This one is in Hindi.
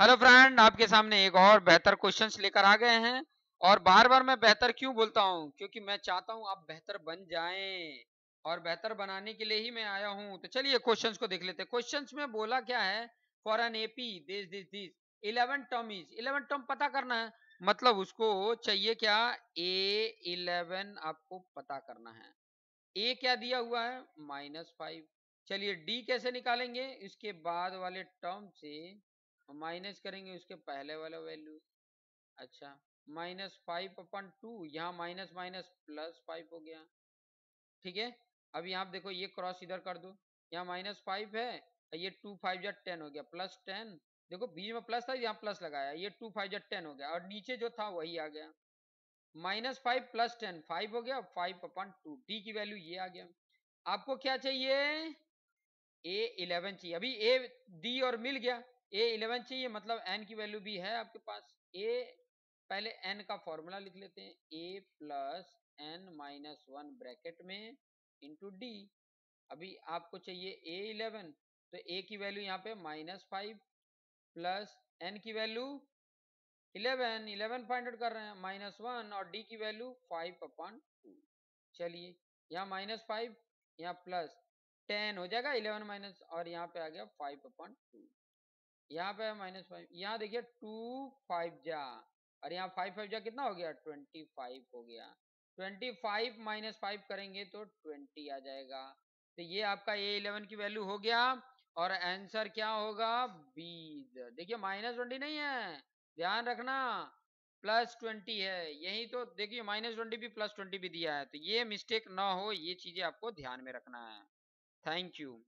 हेलो फ्रेंड आपके सामने एक और बेहतर क्वेश्चंस लेकर आ गए हैं। और बार बार मैं बेहतर क्यों बोलता हूँ? क्योंकि मैं चाहता हूँ आप बेहतर बन जाएँ। और बेहतर बनाने के लिए ही मैं आया हूँ। तो चलिए क्वेश्चंस को देख लेते हैं। क्वेश्चंस में बोला क्या है? For N AP this this this eleven term is eleven term पता करना है। मतलब उसको चाहिए क्या? ए इलेवन आपको पता करना है। ए क्या दिया हुआ है? माइनस फाइव चलिए डी कैसे निकालेंगे? इसके बाद वाले टर्म से माइनस करेंगे उसके पहले वाला वैल्यू। अच्छा माइनस फाइव अपन टू, यहाँ माइनस माइनस प्लस फाइव हो गया। ठीक है? अब यहाँ देखो, ये क्रॉस इधर कर दो। यहाँ माइनस फाइव है ये टू फाइव या टेन हो गया, प्लस टेन। देखो, बीच में प्लस था, यहाँ प्लस लगाया, ये टू फाइव या टेन हो गया, और नीचे जो था, वही आ गया। Minus five plus ten, five हो गया फाइव अपन टू डी की वैल्यू ये आ गया। आपको क्या चाहिए? ए इलेवन चाहिए। अभी ए डी और मिल गया। ए इलेवन चाहिए मतलब एन की वैल्यू भी है आपके पास। ए पहले एन का फॉर्मूला लिख लेते हैं। A plus N minus one bracket में इंटू डी अभी आपको चाहिए ए इलेवन तो ए की वैल्यू यहाँ पे माइनस फाइव प्लस एन की value eleven. Eleven find out कर रहे हैं माइनस वन और डी की वैल्यू फाइव अपॉन टू चलिए, यहाँ माइनस फाइव यहाँ प्लस टेन हो जाएगा, इलेवन माइनस और यहाँ पे आ गया फाइव अपॉन टू यहाँ पे माइनस फाइव यहाँ देखिए टू फाइव जा। और यहाँ फाइव फाइव जा कितना हो गया? ट्वेंटी फाइव हो गया। ट्वेंटी फाइव माइनस फाइव करेंगे तो ट्वेंटी आ जाएगा। तो ये आपका ए इलेवन की वैल्यू हो गया और आंसर क्या होगा? बी देखिए माइनस ट्वेंटी नहीं है। ध्यान रखना प्लस ट्वेंटी है। यही तो देखिए माइनस ट्वेंटी भी प्लस ट्वेंटी भी दिया है। तो ये मिस्टेक ना हो, ये चीज़ें आपको ध्यान में रखना है। Thank you